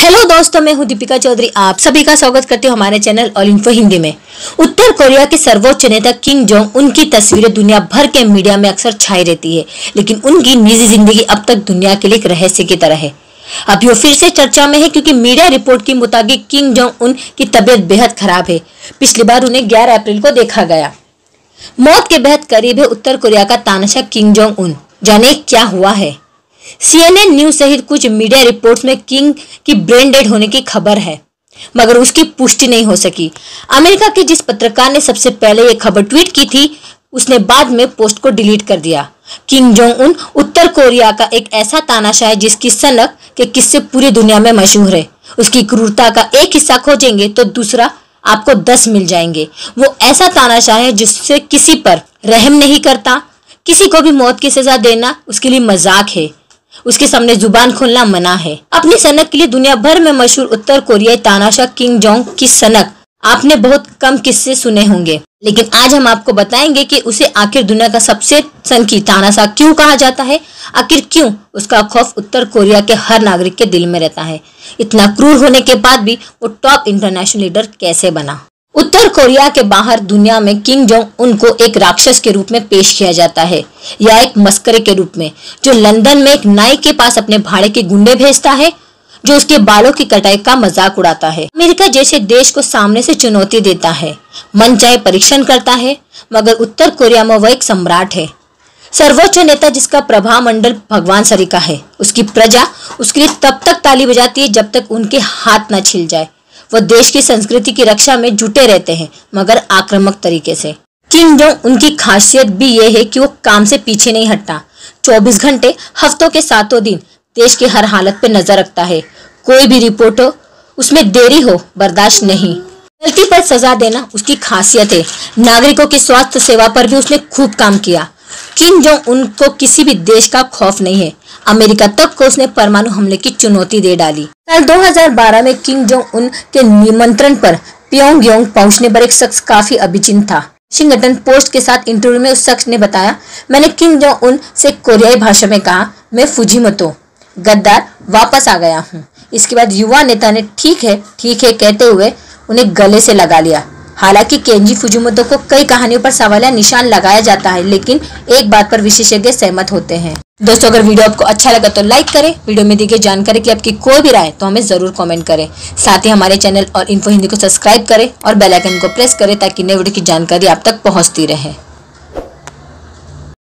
Hello दोस्तों, मैं हूँ दीपिका चौधरी। आप सभी का स्वागत करती हूँ हमारे चैनल ऑल इन्फो हिंदी में। उत्तर कोरिया के सर्वोच्च नेता किंग जोंग उनकी तस्वीरें दुनिया भर के मीडिया में अक्सर छाई रहती है, लेकिन उनकी निजी ज़िंदगी अब तक दुनिया के लिए एक रहस्य की तरह है। अब यो फिर से चर्चा में है, क्योंकि मीडिया रिपोर्ट के मुताबिक किंग जोंग उन की तबीयत बेहद खराब है। पिछली बार उन्हें ग्यारह अप्रैल को देखा गया। मौत के बेहद करीब है उत्तर कोरिया का तानाशाह किंग जोंग उन जाने क्या हुआ है। सीएनएन न्यूज़ सहित कुछ मीडिया रिपोर्ट्स में किंग की ब्रेन डेड होने की खबर है, मगर उसकी पुष्टि नहीं हो सकी। अमेरिका के जिस पत्रकार ने सबसे पहले ये खबर ट्वीट की थी, उसने बाद में पोस्ट को डिलीट कर दिया। किंग जोंग उन उत्तर कोरिया का एक ऐसा तानाशाह है जिसकी सनक के किस्से पूरी दुनिया में मशहूर है। उसकी क्रूरता का एक हिस्सा खोजेंगे तो दूसरा आपको दस मिल जाएँगे। वो ऐसा तानाशाह है जिससे किसी पर रहम नहीं करता, किसी को भी मौत की सजा देना उसके लिए मज़ाक है। उसके सामने ज़ुबान खोलना मना है। अपनी सनक के लिए दुनिया भर में मशहूर उत्तर कोरियाई तानाशाह किंग जोंग की सनक आपने बहुत कम किस्से सुने होंगे। लेकिन आज हम आपको बताएँगे कि उसे आखिर दुनिया का सबसे सनकी तानाशाह क्यों कहा जाता है? आखिर क्यों उसका खौफ उत्तर कोरिया के हर नागरिक के दिल में रहता है? इतना क्रूर होने के बाद भी वो टॉप इंटरनेशनल लीडर कैसे बना? उत्तर कोरिया के बाहर दुनिया में किंग जोंग उनको एक राक्षस के रूप में पेश किया जाता है, या एक मस्करे के रूप में, जो लंदन में एक नाई के पास अपने भाड़े के गुंडे भेजता है, जो उसके बालों की कटाई का मज़ाक उड़ाता है। अमेरिका जैसे देश को सामने से चुनौती देता है, मन चाहे परीक्षण करता है, मगर उत्तर कोरिया में वह एक सम्राट है। सर्वोच्च नेता जिसका प्रभाव मंडल भगवान सरिका है, उसकी प्रजा, उसके लिए तब तक ताली बजाती है जब तक उनके हाथ न छिल जाए। वो देश की संस्कृति की रक्षा में जुटे रहते हैं, मगर आक्रामक तरीके से। किंग जोंग, उनकी खासियत भी ये है कि वो काम से पीछे नहीं हटता। 24 घंटे, हफ्तों के सातों दिन, देश की हर हालत पे नज़र रखता है। कोई भी रिपोर्ट हो, उसमें देरी हो, बर्दाश्त नहीं। गलती पर सजा देना उसकी खासियत है। नागरिकों की स्वास्थ्य सेवा पर भी उसने खूब काम किया। किम जोंग उनको किसी भी देश का खौफ नहीं है। अमेरिका तक को उसने परमाणु हमले की चुनौती दे डाली। साल 2012 में किम जोंग उन के निमंत्रण पर प्योंग पहुँचने पर एक शख्स काफ़ी अभिचिंत था। वाशिंगटन पोस्ट के साथ इंटरव्यू में उस शख्स ने बताया, मैंने किम जोंग उन से कोरियाई भाषा में कहा, मैं फुजीमतो गद्दार वापस आ गया हूँ। इसके बाद युवा नेता ने, ठीक है ठीक है, कहते हुए उन्हें गले से लगा लिया। हालाँकि केंजी फुजुमोतो को कई कहानियों पर सवालिया निशान लगाया जाता है, लेकिन एक बात पर विशेषज्ञ सहमत होते हैं। दोस्तों, अगर वीडियो आपको अच्छा लगा तो लाइक करें, वीडियो में दी गई जानकारी की आपकी कोई भी राय तो हमें ज़रूर कमेंट करें। साथ ही हमारे चैनल और इन्फो हिंदी को सब्सक्राइब करें और बेल आइकन को प्रेस करें ताकि नए वीडियो की जानकारी आप तक पहुँचती रहे।